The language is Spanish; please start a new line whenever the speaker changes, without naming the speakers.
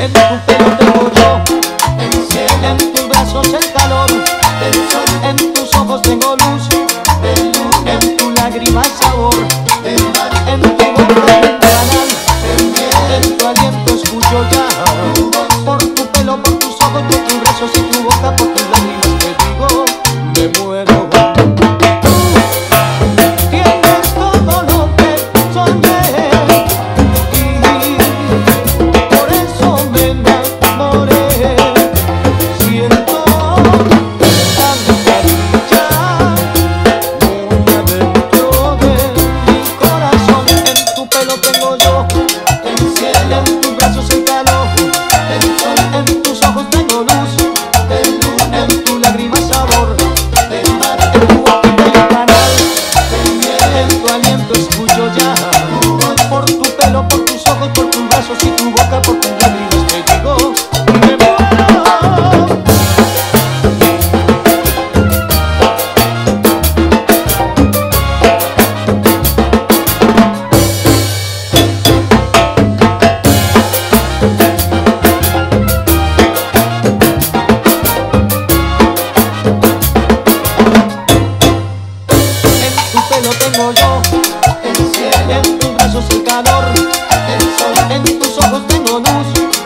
en tu pelo tengo yo, cielo. en tus brazos el calor, del sol. en tus ojos tengo luz, del luz. en tu lágrima el sabor. oh. El cielo en tus brazos el calor, el sol en tus ojos tengo luz.